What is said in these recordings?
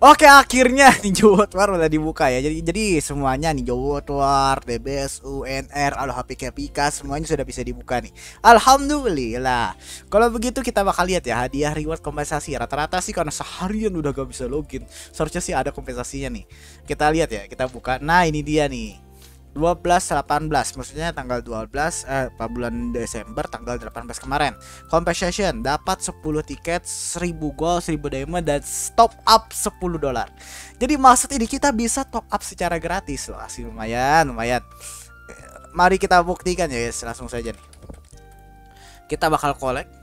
Oke akhirnya Ninja War udah dibuka ya. Jadi jadi semuanya Ninja War, DBS, UNR, Alo HPK Pika semuanya sudah bisa dibuka nih. Alhamdulillah. Kalau begitu kita bakal lihat ya hadiah reward kompensasi. Rata-rata sih karena seharian udah gak bisa login. Seharusnya sih ada kompensasinya nih. Kita lihat ya kita buka. Nah ini dia nih 12 18 maksudnya tanggal 12 eh bulan Desember tanggal 18 kemarin. Compensation dapat 10 tiket 1000 gold 1000 diamond dan top up 10 dolar. Jadi maksud ini kita bisa top up secara gratis loh asli lumayan lumayan. Mari kita buktikan ya guys langsung saja nih. Kita bakal collect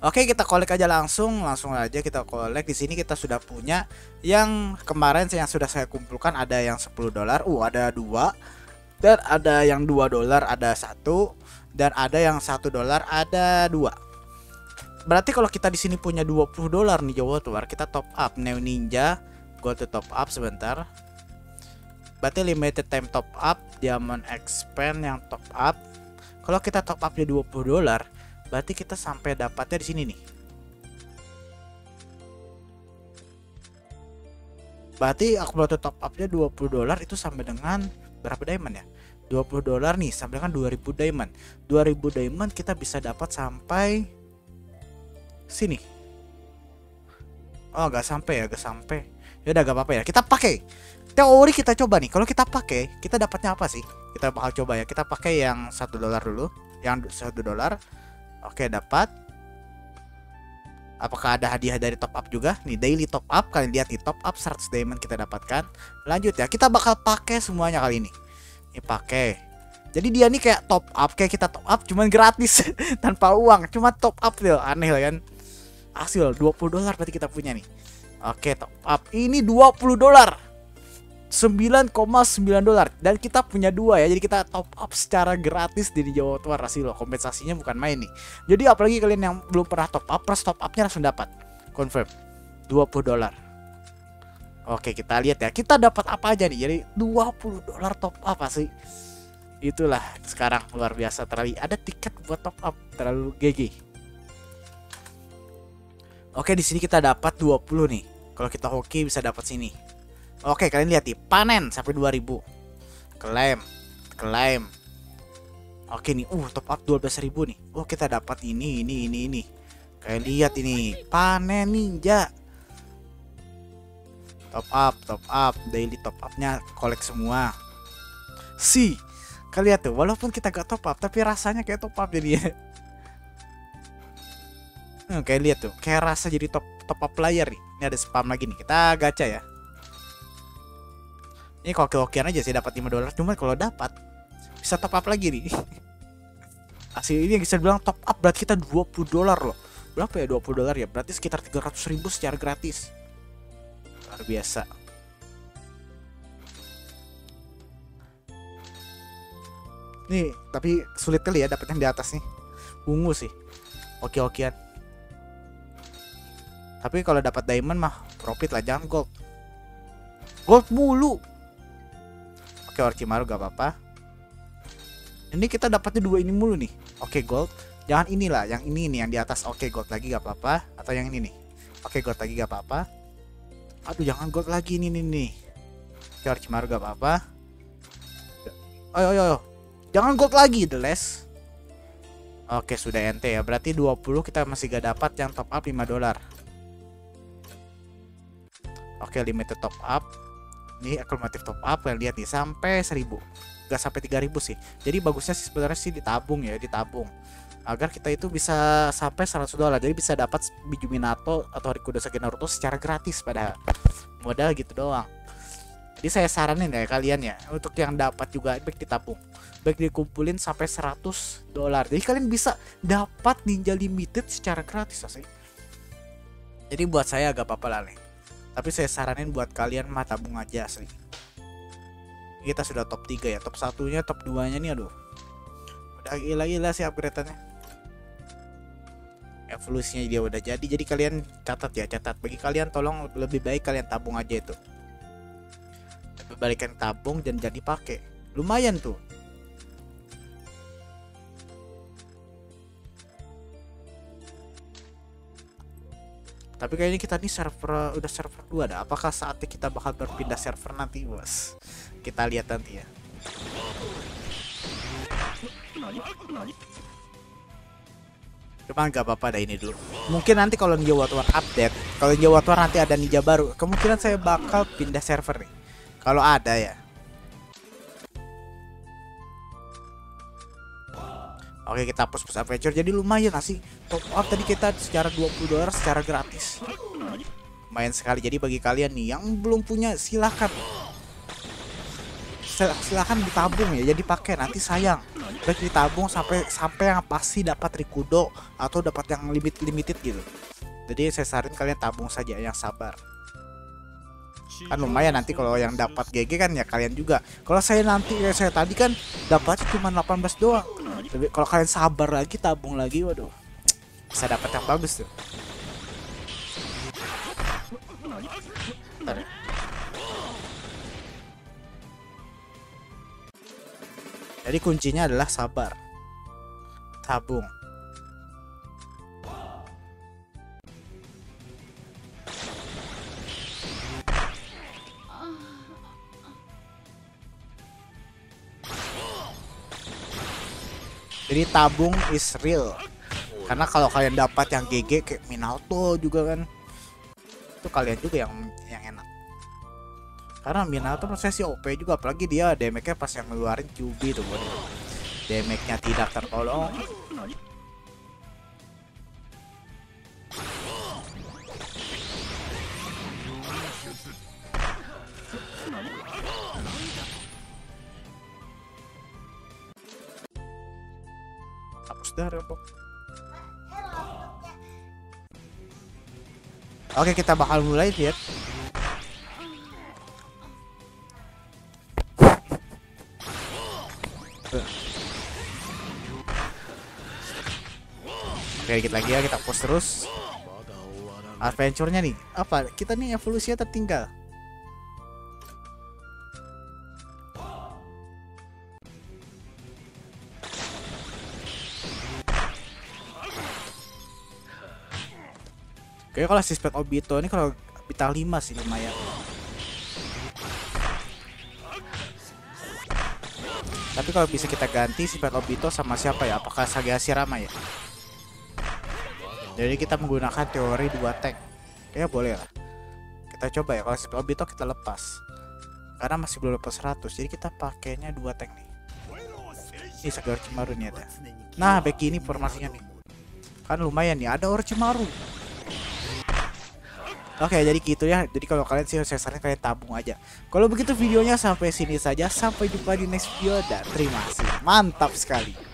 Oke kita kolek aja langsung langsung aja kita kolek di sini kita sudah punya yang kemarin yang sudah saya kumpulkan ada yang 10 dolar uh ada dua. Dan ada yang 2 dolar ada satu. Dan ada yang satu dolar ada dua. Berarti kalau kita di sini punya 20 dolar nih Jawa tuh kita top up. Neo Ninja go to top up sebentar. Berarti limited time top up Diamond expand yang top up. Kalau kita top upnya 20 dolar Berarti kita sampai dapatnya di sini nih. Berarti akumulator top upnya 20 dolar itu sampai dengan berapa diamond ya? 20 dolar nih sampai dengan 2000 diamond. 2000 diamond kita bisa dapat sampai sini. Oh, gak sampai ya, gak sampai. Ya udah gak apa-apa ya. Kita pakai. Teori kita coba nih. Kalau kita pakai, kita dapatnya apa sih? Kita bakal coba ya. Kita pakai yang satu dolar dulu. Yang satu dolar Oke, dapat. Apakah ada hadiah dari top up juga? Nih, daily top up. Kalian lihat nih, top up 100 diamond kita dapatkan. Lanjut ya, kita bakal pakai semuanya kali ini. Ini pakai. Jadi dia nih kayak top up, kayak kita top up cuman gratis tanpa uang, cuma top up loh. Aneh lah kan. Hasil 20 dolar berarti kita punya nih. Oke, top up. Ini 20 dolar. 9,9 dolar. Dan kita punya dua ya jadi kita top up secara gratis di Jawa Tua loh kompensasinya bukan main nih. Jadi apalagi kalian yang belum pernah top up press top upnya langsung dapat. Confirm 20 dolar. Oke kita lihat ya kita dapat apa aja nih? Jadi 20 dolar top up sih itulah sekarang luar biasa. Terlalu ada tiket buat top up terlalu GG Oke di sini kita dapat 20 nih. Kalau kita hoki bisa dapat sini Oke, kalian lihat nih, panen sampai 2000. Klaim, klaim. Oke nih, uh top up 12.000 nih. Oh, kita dapat ini, ini, ini, ini. Kalian lihat ini, panen ninja. Top up, top up, daily top upnya kolek semua. Si, kalian lihat tuh, walaupun kita gak top up, tapi rasanya kayak top up jadi ya. Hmm, lihat tuh, kayak rasa jadi top top up player nih. Ini ada spam lagi nih. Kita gacha ya. Ini kalau keokian aja sih dapat 5 dolar, cuma kalau dapat bisa top up lagi nih. Asli ini bisa bilang top up berarti kita 20 dolar loh. Berapa ya 20 dolar ya? Berarti sekitar 300 ribu secara gratis. Luar biasa. Nih, tapi sulit kali ya yang di atas nih. Ungu sih. Oke-okean. Tapi kalau dapat diamond mah profit lah, jangan gold. Gold mulu pakai Orochimaru gak apa-apa. Ini kita dapatnya dua ini mulu nih. Oke gold. Jangan inilah yang ini nih yang di atas. Oke gold lagi gak apa-apa. Atau yang ini nih. Oke gold lagi gak apa-apa. Aduh jangan gold lagi ini nih nih. Orochimaru gak apa-apa. Ayo ayo ayo. Jangan gold lagi the less. Oke sudah ente ya. Berarti 20 kita masih gak dapat yang top up 5 dolar. Oke limited top up ini akumulatif top up kalian lihat nih sampai 1000 gak sampai 3000 sih. Jadi bagusnya sih sebenarnya sih ditabung ya ditabung. Agar kita itu bisa sampai 100 dolar. Jadi bisa dapat biju Minato atau Rikudo Sage Naruto secara gratis pada modal gitu doang. Jadi saya saranin ya kalian ya untuk yang dapat juga baik ditabung baik dikumpulin sampai 100 dolar. Jadi kalian bisa dapat ninja limited secara gratis sih jadi buat saya agak apa-apa lah nih tapi saya saranin buat kalian mah tabung aja sih kita sudah top 3 ya. Top satunya top 2 nya nih aduh. Udah gila-gila sih upgrade-nya evolusinya dia udah jadi. Jadi kalian catat ya catat. Bagi kalian tolong lebih baik kalian tabung aja itu. Kalian tabung dan jadi pakai. Lumayan tuh Tapi kayaknya kita nih server udah server 2 dah. Apakah saatnya kita bakal berpindah server nanti, Bos? Kita lihat nanti ya. Cuman gak apa-apa dah ini dulu. Mungkin nanti kalau Ninja War update, kalau Ninja War nanti ada ninja baru, kemungkinan saya bakal pindah server nih. Kalau ada ya. Oke kita hapus push adventure. Jadi lumayan sih? Top up tadi kita secara 20 dolar secara gratis. Lumayan sekali. Jadi bagi kalian nih yang belum punya silahkan silahkan ditabung ya. Jadi pakai nanti sayang. Baik ditabung sampai sampai yang pasti dapat Rikudo atau dapat yang limit limited gitu. Jadi saya saran kalian tabung saja yang sabar. Kan lumayan nanti kalau yang dapat GG kan ya kalian juga. Kalau saya nanti ya saya tadi kan dapat cuma 18 doang tapi kalau kalian sabar lagi tabung lagi waduh bisa dapat yang bagus tuh. Ya. jadi kuncinya adalah sabar tabung jadi tabung is real. Karena kalau kalian dapat yang GG kayak Minato juga kan. Itu kalian juga yang yang enak. Karena Minato prosesi OP juga apalagi dia damage-nya pas yang ngeluarin QB tuh damage-nya tidak tertolong hapus dah Robok Oke kita bakal mulai lihat Oke dikit lagi ya kita post terus. Adventure-nya nih Apa? Kita nih evolusinya tertinggal Kayaknya kalau si Spet Obito ini kalau bintang 5 sih lumayan. Tapi kalau bisa kita ganti si Spet Obito sama siapa ya? Apakah Sage Hashirama ya? Jadi kita menggunakan teori dua tank. Kayaknya boleh lah. Kita coba ya kalau si Obito kita lepas. Karena masih belum lepas 100, jadi kita pakainya dua tank nih. Ini Sage Orochimaru nih ada. Nah, back ini formasinya nih. Kan lumayan nih, ada Orochimaru. Oke jadi gitu ya. Jadi kalau kalian sih saya sarankan kalian tabung aja. Kalau begitu videonya sampai sini saja. Sampai jumpa di next video Dan terima kasih. Mantap sekali